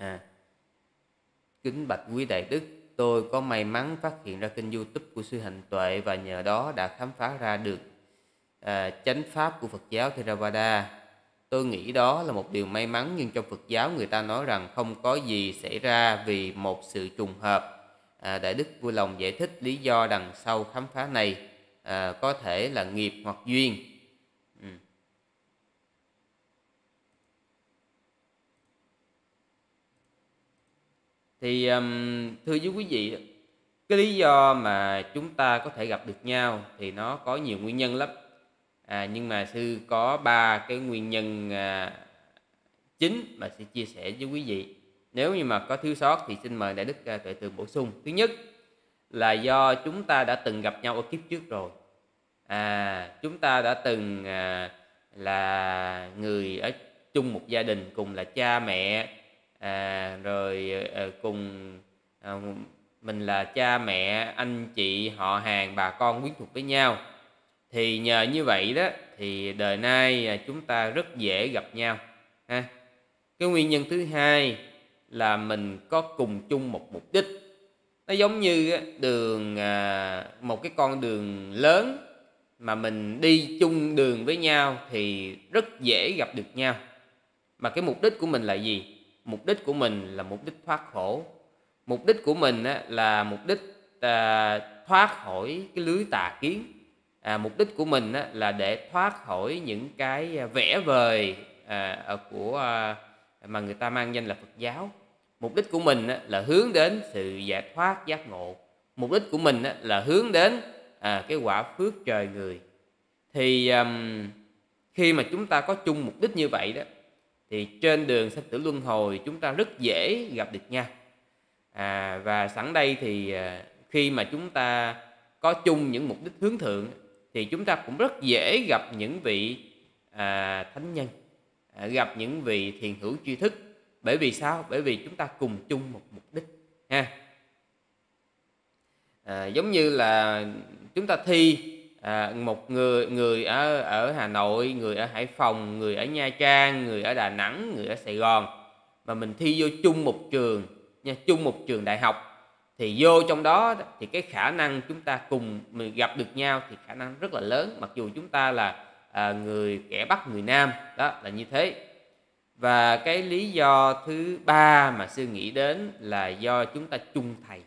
à. Kính bạch quý đại đức tôi có may mắn phát hiện ra kênh youtube của sư hạnh tuệ và nhờ đó đã khám phá ra được à, chánh pháp của phật giáo theravada. Tôi nghĩ đó là một điều may mắn nhưng trong phật giáo người ta nói rằng không có gì xảy ra vì một sự trùng hợp. À, đại đức vui lòng giải thích lý do đằng sau khám phá này à, có thể là nghiệp hoặc duyên ừ thì um, thưa với quý vị cái lý do mà chúng ta có thể gặp được nhau thì nó có nhiều nguyên nhân lắm. À, nhưng mà sư có ba cái nguyên nhân à, chính mà sẽ chia sẻ với quý vị. Nếu như mà có thiếu sót thì xin mời đại đức à, tuệ tường bổ sung. Thứ nhất là do chúng ta đã từng gặp nhau ở kiếp trước rồi. À chúng ta đã từng à, là người ở chung một gia đình cùng là cha mẹ à, rồi à, cùng à, mình là cha mẹ anh chị họ hàng bà con quyến thuộc với nhau. Thì nhờ như vậy đó thì đời nay ờ, chúng ta rất dễ gặp nhau ha. Cái nguyên nhân thứ hai là mình có cùng chung một mục đích. Nó giống như đường một cái con đường lớn mà mình đi chung đường với nhau thì rất dễ gặp được nhau. Mà cái mục đích của mình là gì? Mục đích của mình là mục đích thoát khổ. Mục đích của mình là mục đích à, thoát khỏi cái lưới tà kiến. À, mục đích của mình là để thoát khỏi những cái à, vẽ vời à, à, của à, mà người ta mang danh là Phật giáo. Mục đích của mình là hướng đến sự giải thoát giác ngộ. Mục đích của mình là hướng đến à, cái quả phước trời người. Thì um, khi mà chúng ta có chung mục đích như vậy đó thì trên đường sanh tử luân hồi chúng ta rất dễ gặp được nhau à, và sẵn đây thì à, khi mà chúng ta có chung những mục đích hướng thượng thì chúng ta cũng rất dễ gặp những vị à, thánh nhân à, gặp những vị thiền hữu tri thức. Bởi vì sao? Bởi vì chúng ta cùng chung một mục đích ha. À, giống như là chúng ta thi à, một người người ở ở Hà Nội người ở Hải Phòng người ở Nha Trang người ở Đà Nẵng người ở Sài Gòn. Mà mình thi vô chung một trường nha chung một trường đại học. Thì vô trong đó thì cái khả năng chúng ta cùng mình gặp được nhau thì khả năng rất là lớn mặc dù chúng ta là à, người kẻ bắc người nam. Đó là như thế. Và cái lý do thứ ba mà sư nghĩ đến là do chúng ta chung thầy.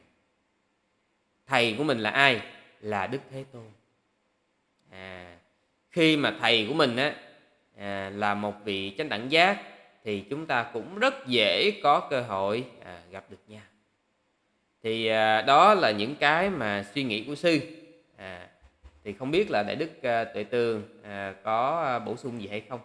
Thầy của mình là ai? Là đức thế tôn à, khi mà thầy của mình á à, là một vị chánh đẳng giác thì chúng ta cũng rất dễ có cơ hội à, gặp được nhau. Thì à, đó là những cái mà suy nghĩ của sư. À, thì không biết là đại đức à, tuệ tường à, có à, bổ sung gì hay không?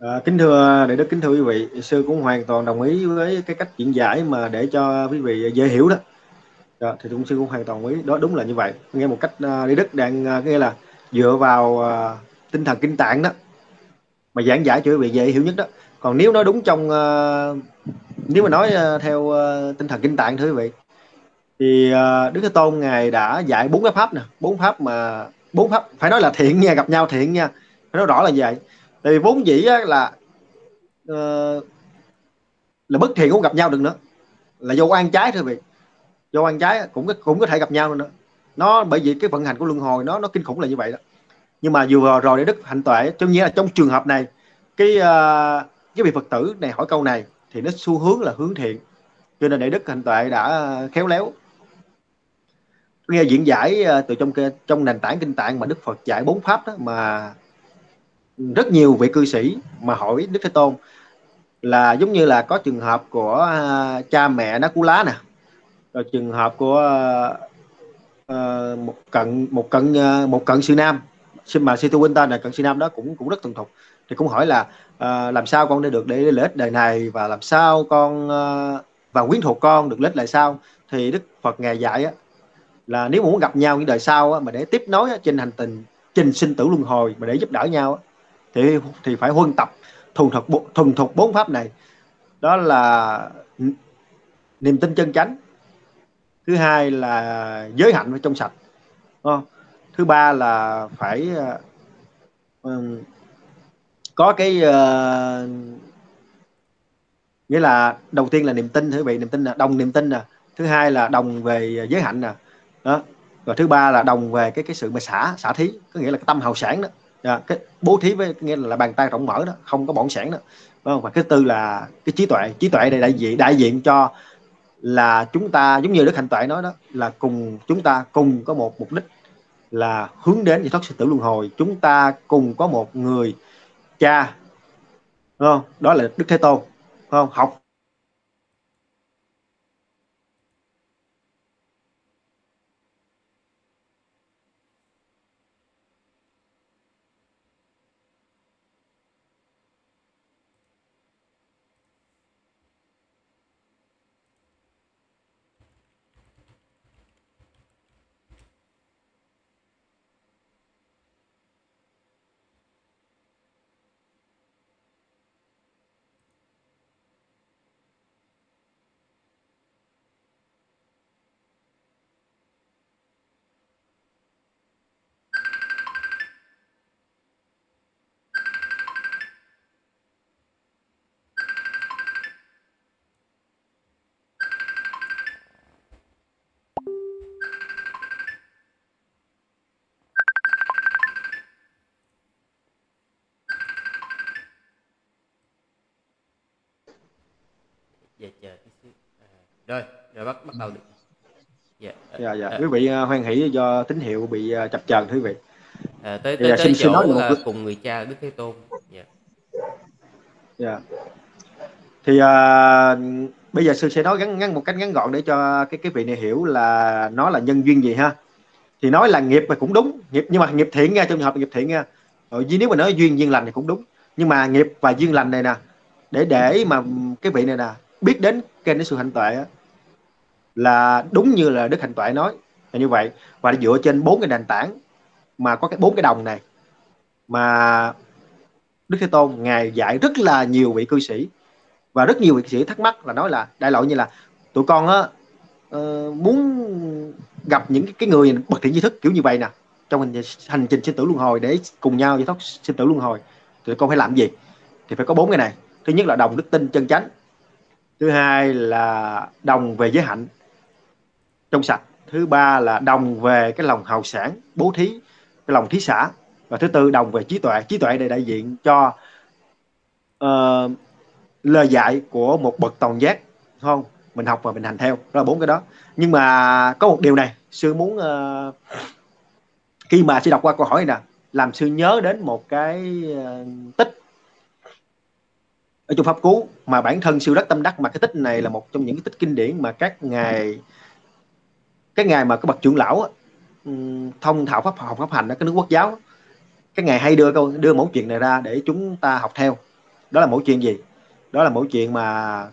À, kính thưa đại đức kính thưa quý vị. Sư cũng hoàn toàn đồng ý với cái cách diễn giải mà để cho quý vị dễ hiểu đó đó, thì cũng sư cũng hoàn toàn ý đó đúng là như vậy. Nghe một cách uh, đức đang uh, là dựa vào uh, tinh thần kinh tạng đó mà giảng giải cho quý vị dễ hiểu nhất đó. Còn nếu nói đúng trong uh, nếu mà nói uh, theo uh, tinh thần kinh tạng thưa quý vị thì uh, đức thế tôn ngài đã dạy bốn cái pháp nè bốn pháp mà bốn pháp phải nói là thiện nha gặp nhau thiện nha phải nói rõ là vậy. Tại vì vốn dĩ á, là uh, là bất thiện cũng gặp nhau được nữa là do an trái thưa quý vị vô ăn trái cũng cũng có thể gặp nhau nữa. Nó bởi vì cái vận hành của luân hồi nó nó kinh khủng là như vậy đó. Nhưng mà vừa rồi để đức hạnh tuệ cho nghĩa là trong trường hợp này cái uh, cái vị phật tử này hỏi câu này thì nó xu hướng là hướng thiện. Cho nên để đức hạnh tuệ đã khéo léo nghe diễn giải ờ, từ trong trong nền tảng kinh tạng mà đức phật dạy bốn pháp đó mà rất nhiều vị cư sĩ mà hỏi đức thế tôn là giống như là có trường hợp của ờ, cha mẹ nó cú lá nè rồi trường hợp của uh, một cận một cận uh, một cận sư nam mà sư tu Winter này cận sư nam đó cũng cũng rất thuần thục. Thì cũng hỏi là uh, làm sao con để được để lợi ích đời này và làm sao con uh, và quyến thuộc con được lợi ích lại sao thì đức phật ngài dạy á, là nếu muốn gặp nhau những đời sau á, mà để tiếp nối á, trên hành trình trình sinh tử luân hồi mà để giúp đỡ nhau á, thì thì phải huân tập thuần thục thuần thục bốn pháp này. Đó là niềm tin chân chánh thứ hai là giới hạnh và trong sạch thứ ba là phải uh, có cái uh, nghĩa là đầu tiên là niềm tin thưa quý vị niềm tin là đồng niềm tin nè. Thứ hai là đồng về giới hạnh nè đó. Và thứ ba là đồng về cái cái sự mà xả xả thí có nghĩa là cái tâm hào sản đó. À, cái bố thí với nghĩa là bàn tay rộng mở đó không có bỏng sản đó và cái tư là cái trí tuệ trí tuệ đây đại diện đại diện cho là chúng ta, giống như đức hạnh tuệ nói đó, là cùng chúng ta cùng có một mục đích là hướng đến giải thoát sinh tử luân hồi chúng ta cùng có một người cha không? đó là đức thế tôn không học bắt bắt đầu được. Dạ dạ, dạ. À, quý vị uh, hoan hỷ do tín hiệu bị chập chờn quý vị. À, tới tới, tới chỗ là một... cùng người cha đức thế tôn. Dạ. Dạ. Thì uh, bây giờ sư sẽ nói ngắn ngắn một cách ngắn gọn để cho cái cái vị này hiểu là nó là nhân duyên gì ha. Thì nói là nghiệp mà cũng đúng nghiệp nhưng mà nghiệp thiện nha trong trường hợp nghiệp thiện nha. Rồi nếu mà nói duyên duyên lành thì cũng đúng. Nhưng mà nghiệp và duyên lành này nè để để mà cái vị này nè biết đến kênh sự hạnh tuệ là đúng như là đức hạnh tuệ nói là như vậy. Và dựa trên bốn cái nền tảng mà có cái bốn cái đồng này mà đức thế tôn ngài dạy rất là nhiều vị cư sĩ. Và rất nhiều vị cư sĩ thắc mắc là nói là đại loại như là tụi con á uh, muốn gặp những cái người bậc thiện tri thức kiểu như vậy nè trong hành, hành trình sinh tử luân hồi để cùng nhau giải thoát sinh tử luân hồi tụi con phải làm gì? Thì phải có bốn cái này. Thứ nhất là đồng đức tin chân chánh. Thứ hai là đồng về giới hạnh trong sạch. Thứ ba là đồng về cái lòng hào sản bố thí cái lòng thí xã và thứ tư đồng về trí tuệ. Trí tuệ để đại diện cho uh, lời dạy của một bậc toàn giác không? Mình học và mình hành theo. Đó là bốn cái đó. Nhưng mà có một điều này sư muốn uh, khi mà sư đọc qua câu hỏi này nè làm sư nhớ đến một cái uh, tích ở trong pháp cú mà bản thân sư rất tâm đắc mà cái tích này là một trong những cái tích kinh điển mà các ngài cái ngày mà cái bậc trưởng lão ừ, thông thạo pháp học pháp hành ở cái nước quốc giáo cái ngày hay đưa câu đưa mẫu chuyện này ra để chúng ta học theo. Đó là mẫu chuyện gì? Đó là mẫu chuyện mà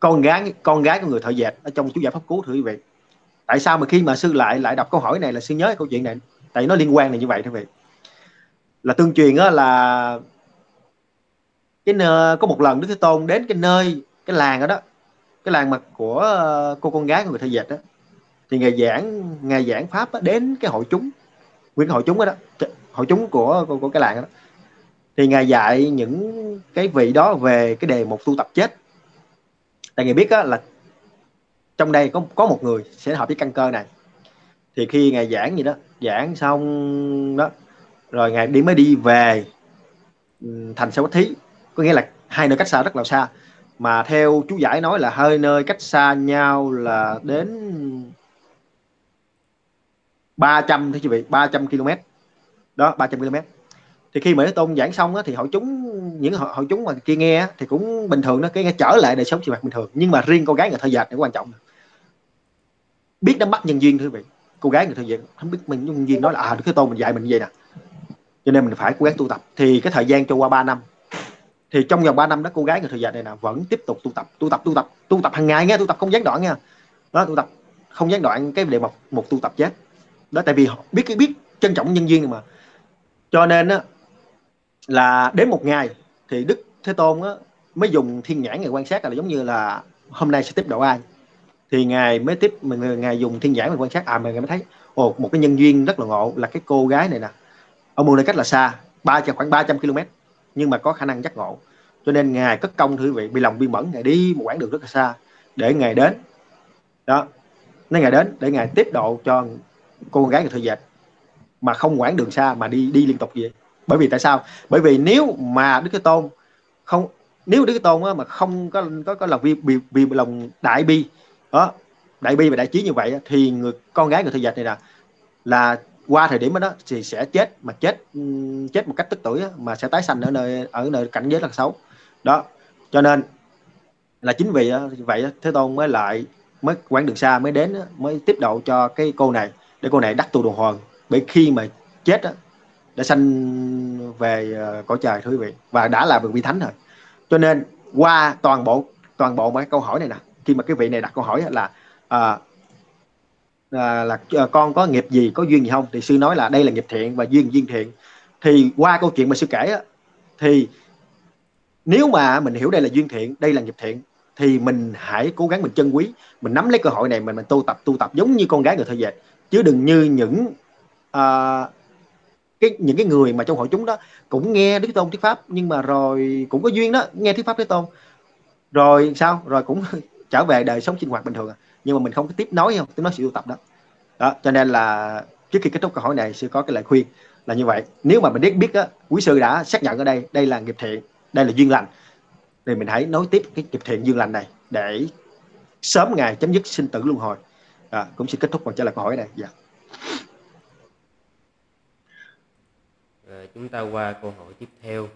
con gái con gái của người thợ dệt ở trong chú giải pháp cứu thưa quý vị tại sao mà khi mà sư lại lại đọc câu hỏi này là sư nhớ câu chuyện này? Tại nó liên quan là như vậy thưa quý vị. Là tương truyền á là cái nơi, có một lần Đức Thế Tôn đến cái nơi cái làng ở đó cái làng mặt của ờ, cô con gái của người thợ dệt đó thì ngày giảng ngày giảng pháp đó, đến cái hội chúng nguyên hội chúng đó, đó hội chúng của, của của cái làng đó thì ngài dạy những cái vị đó về cái đề một tu tập chết. Tại ngài biết đó là trong đây có có một người sẽ hợp với căn cơ này. Thì khi ngài giảng gì đó giảng xong đó rồi ngài đi mới đi về ừ, thành sa thí. Có nghĩa là hai nơi cách xa rất là xa mà theo chú giải nói là hơi nơi cách xa nhau là đến 300 thưa quý vị 300 km đó 300 km thì khi mà Thế Tôn giảng xong á, thì hội chúng những hội, hội chúng mà kia nghe thì cũng bình thường đó cái nghe trở lại đời sống sinh hoạt bình thường. Nhưng mà riêng cô gái người thợ dệt này quan trọng biết nắm bắt nhân duyên thưa quý vị cô gái người thợ dệt không biết mình nhân duyên nói là à Đức Thế Tôn mình dạy mình như vậy nè. Cho nên mình phải cố gắng tu tập. Thì cái thời gian trôi qua 3 năm thì trong vòng 3 năm đó, cô gái người thời gian này là vẫn tiếp tục tu tập tu tập tu tập tu tập hàng ngày nghe, tu tập không gián đoạn nha. Đó, tu tập không gián đoạn cái đề một một tu tập chết. Đó, tại vì họ biết cái biết trân trọng nhân viên mà. Cho nên á, là đến một ngày thì đức thế tôn á, mới dùng thiên nhãn ngày quan sát là giống như là hôm nay sẽ tiếp độ ai. Thì ngài mới tiếp mình ngài dùng thiên nhãn mình quan sát à mình mới thấy, ồ, một cái nhân duyên rất là ngộ là cái cô gái này nè. Ở một nơi cách là xa, ba khoảng 300 km nhưng mà có khả năng giác ngộ. Cho nên ngài cất công thưa quý vị bị lòng bi mẫn ngài đi một quãng đường rất là xa để ngài đến. Đó. Nên ngài đến để ngài tiếp độ cho cô con gái người thừa dệt. Mà không quãng đường xa mà đi đi liên tục vậy. Bởi vì tại sao? Bởi vì nếu mà đức thế tôn không nếu đức thế tôn mà không có có có lòng bi, bi, bi lòng đại bi đó đại bi và đại trí như vậy thì người con gái người thừa dệt này là là qua thời điểm đó thì sẽ chết mà chết chết một cách tức tuổi mà sẽ tái sanh ở nơi ở nơi cảnh giới là xấu đó cho nên là chính vì vậy thế tôn mới lại mới quãng đường xa mới đến mới tiếp độ cho cái cô này để cô này đắc tu đồ hồn bởi khi mà chết đó, đã sanh về ờ, cõi trời thưa quý vị và đã là vị thánh rồi. Cho nên qua toàn bộ toàn bộ mấy câu hỏi này nè khi mà cái vị này đặt câu hỏi là à, à, là ờ, con có nghiệp gì có duyên gì không? Thì sư nói là đây là nghiệp thiện và duyên duyên thiện. Thì qua câu chuyện mà sư kể á, thì nếu mà mình hiểu đây là duyên thiện đây là nghiệp thiện thì mình hãy cố gắng mình chân quý mình nắm lấy cơ hội này mình mình tu tập tu tập giống như con gái người thời dệt. Chứ đừng như những uh, cái những cái người mà trong hội chúng đó cũng nghe đức tôn thuyết pháp nhưng mà rồi cũng có duyên đó nghe thuyết pháp đức tôn. Rồi sao? Rồi cũng trở về đời sống sinh hoạt bình thường à nhưng mà mình không có tiếp nối không tiếp nối sự tu tập đó. Đó cho nên là trước khi kết thúc câu hỏi này sẽ có cái lời khuyên là như vậy. Nếu mà mình biết biết á quý sư đã xác nhận ở đây đây là nghiệp thiện đây là duyên lành thì mình hãy nối tiếp cái nghiệp thiện duyên lành này để sớm ngày chấm dứt sinh tử luân hồi. À, cũng sẽ kết thúc phần trả lời câu hỏi này. Dạ. Chúng ta qua câu hỏi tiếp theo.